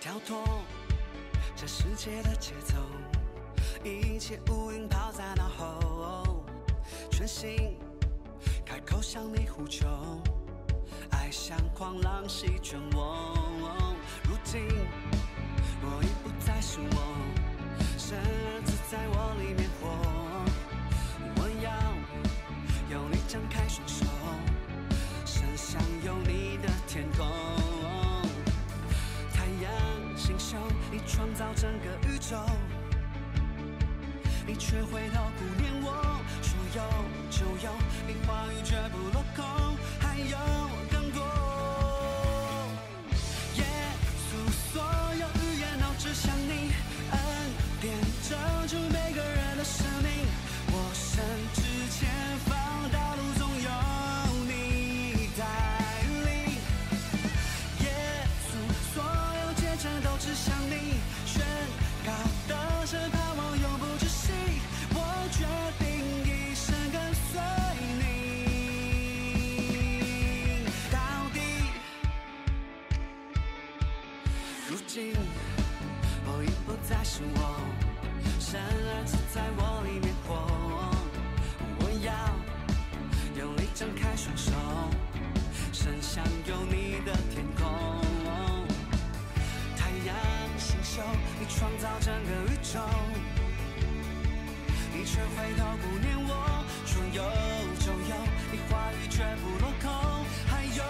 跳脱这世界的节奏，一切乌云抛在脑后，全心开口向你呼求，爱像狂浪席卷我。如今我已不再是我，神儿子在我里面活，我要有你张开双手，伸向有你的天空。你创造整个宇宙，你却回头顾念我，说有就有，你话语绝不落空，还有是我，神儿子在我里面活。我要用力张开双手，伸向有你的天空。太阳、星宿，你创造整个宇宙，你却回头顾念我，说有就有，你话语绝不落空，还有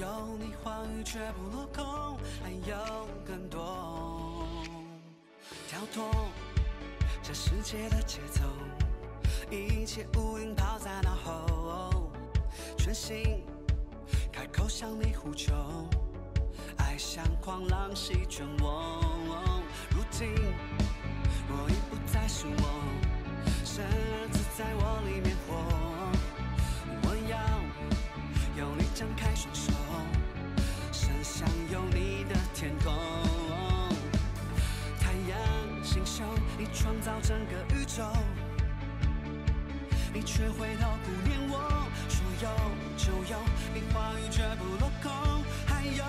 有，你话语却不落空，还有更多。跳脱这世界的节奏，一切乌云抛在脑后，全心开口向你呼求，爱像狂浪席卷我。如今我已不再是我，神儿子在我里面星宿，你创造整个宇宙，你却回头顾念我，说有就有，你话语绝不落空，还有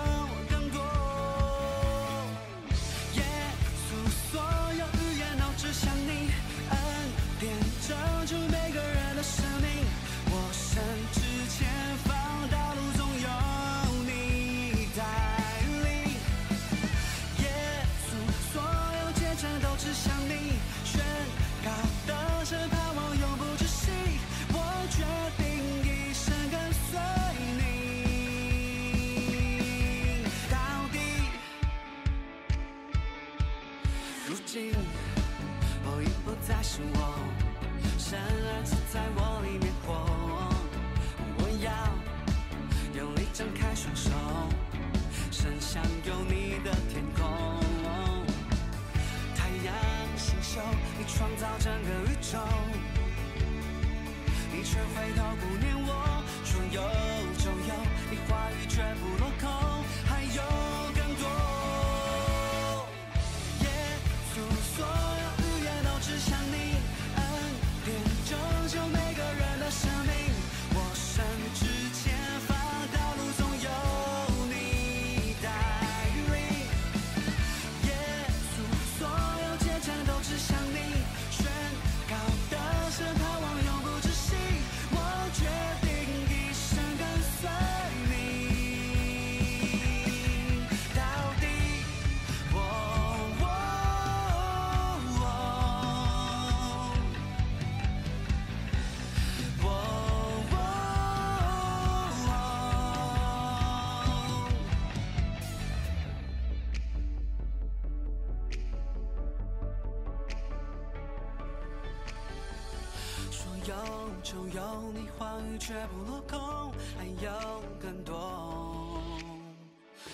更多。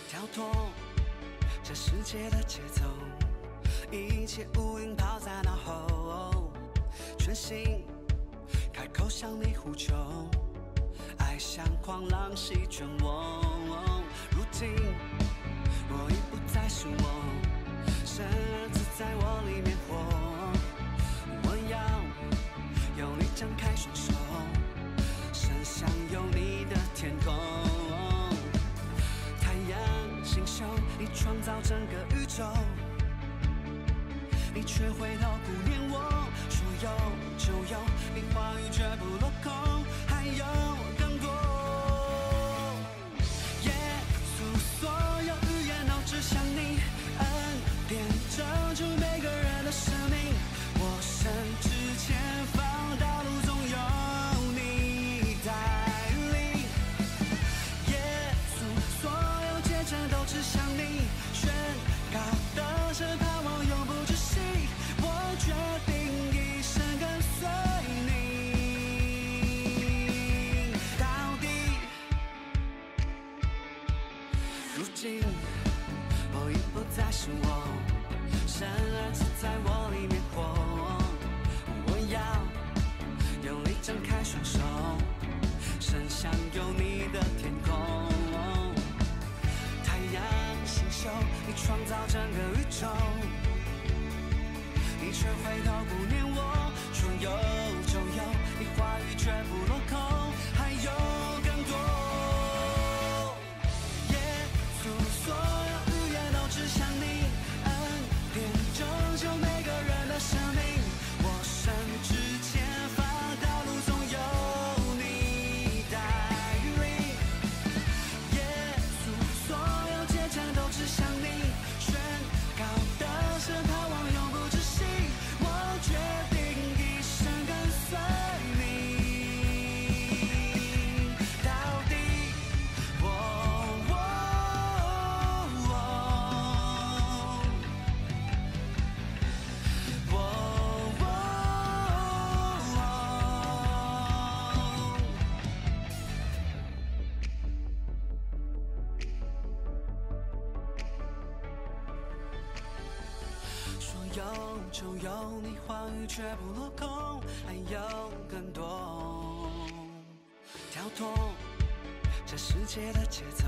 跳脱这世界的节奏，一切乌云抛在脑后，全心开口向你呼求，爱像狂浪席卷我。如今我已不再是我，神儿子在我里面活，我要有你张开双手，伸向有你你创造整个宇宙，你却回头顾念我，说有就有，你话语绝不落空，还有就有，你话语绝不落空，还有更多。跳动这世界的节奏，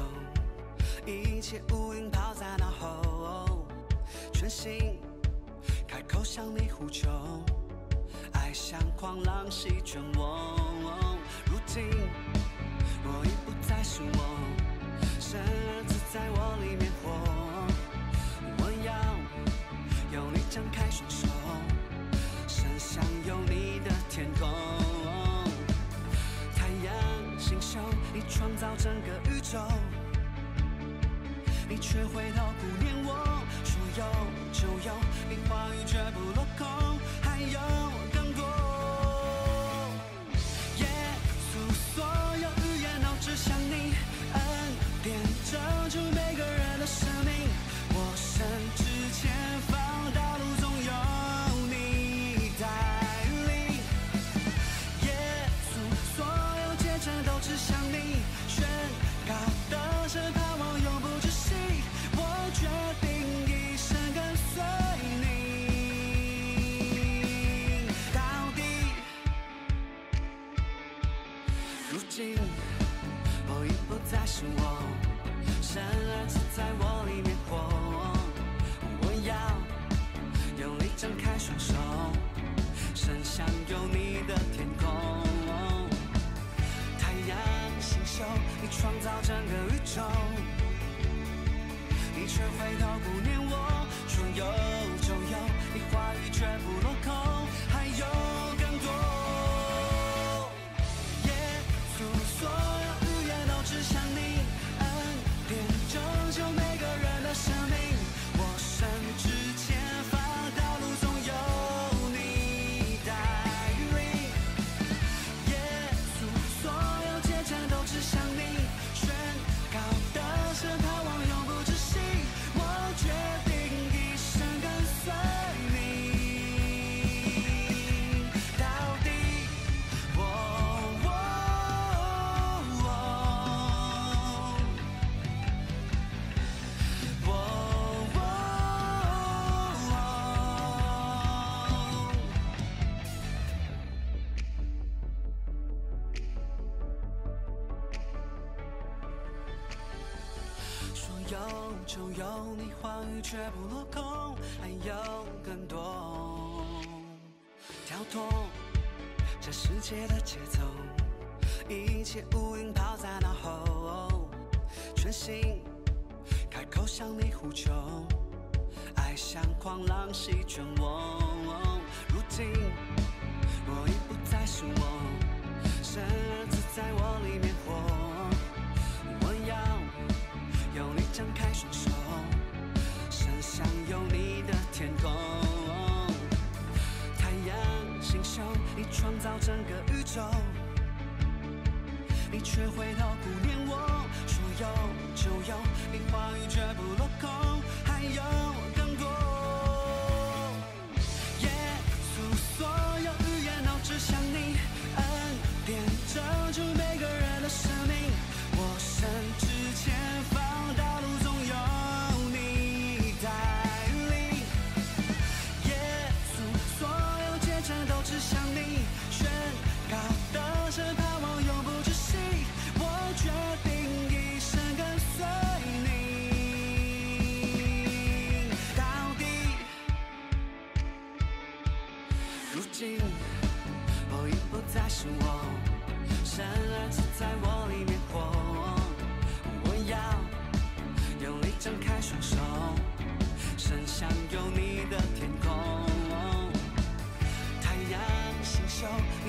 一切乌云抛在脑后，全心开口向你呼求，爱像狂浪席卷我。如今我已不再是我，你创造整个宇宙，你却回头顾念我，说有就有，你话语绝不落空，还有更多。耶稣，所有语言都指向你，恩典拯救每个人的生命。是我，神儿子在我里面活。我要用力张开双手，伸向有你的天空。太阳、星宿，你创造整个宇宙，你却回头不念我，说有就有，你话语绝不落空，有你话语绝不落空，还有更多。跳动这世界的节奏，一切乌云抛在脑后，全心开口向你呼求，爱像狂浪席卷我。如今我已不再是我，神儿子在我里面活，我要有你张开双手，想有你的天空。太阳星宿，你创造整个宇宙，你却回头顾念我，说有就有，你话语绝不落空，还有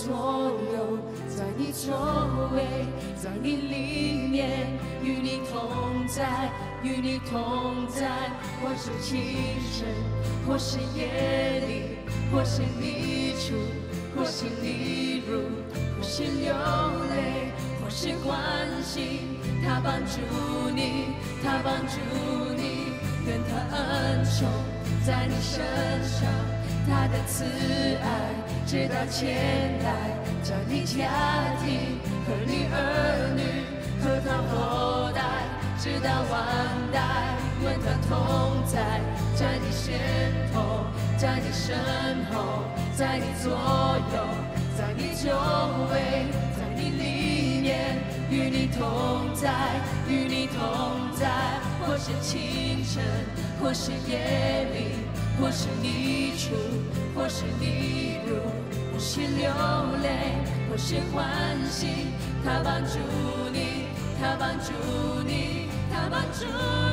所有，在你周围，在你里面，与你同在，与你同在。或是清晨，或是夜里，或是你出，或是你入，或是流泪，或是关心，他帮助你，他帮助你，跟他恩宠在你身上，他的慈爱直到千代，在你家庭和你儿女和他后代，直到万代，愿他同在，在你身后，在你身后，在你左右，在你周围，在你里面，与你同在，与你同在，或是清晨，或是夜里，或是你出，或是你入，或是流泪，或是欢喜，他帮助你，他帮助你，他帮助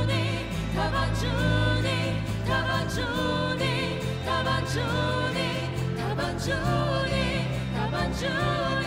你，他帮助你，他帮助你，他帮助你，他帮助你，他帮助你。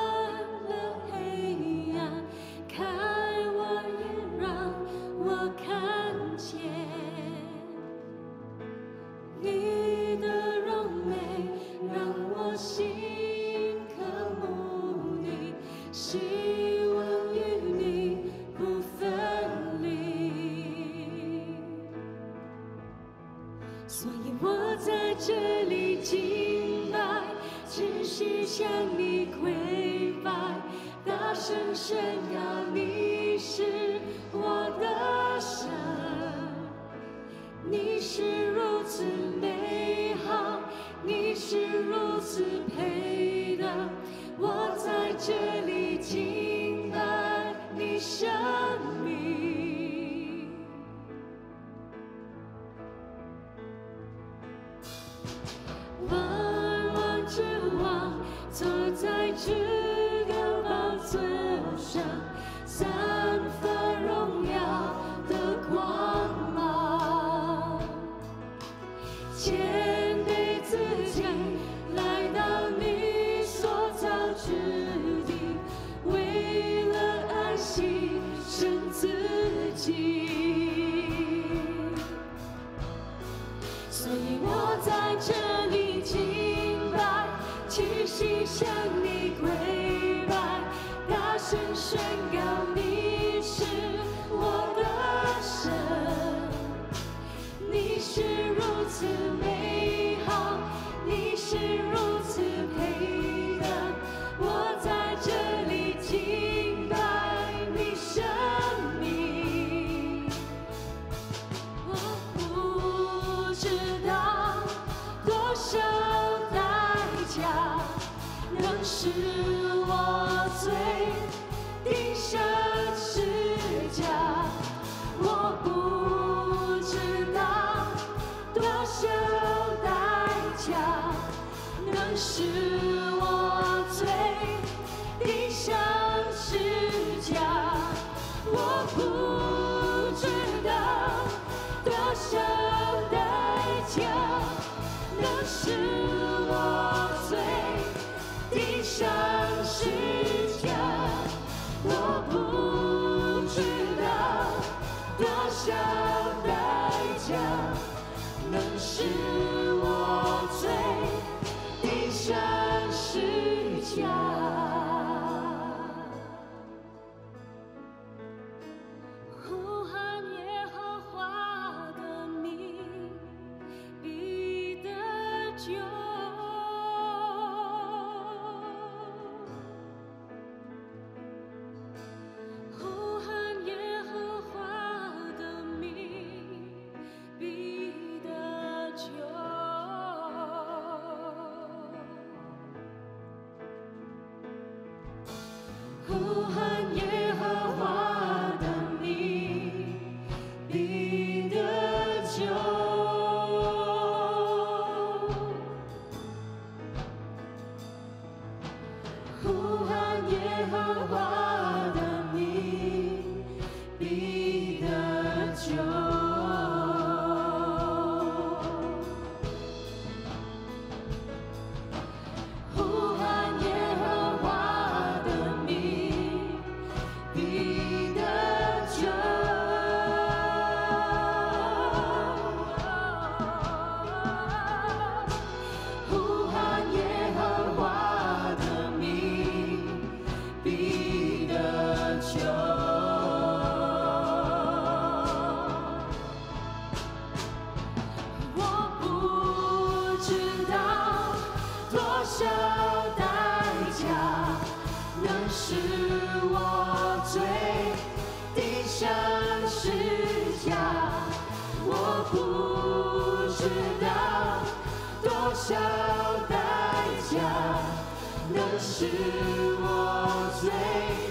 是我罪釘上十架，我不知道多少代價，能使我罪釘上十架，我不知道多少代價，能使我罪。是假，我不知道，多少代价能使我最理想是假。就我不知道多少代价能使我最，低声许下，我不知道多少代价能使我最。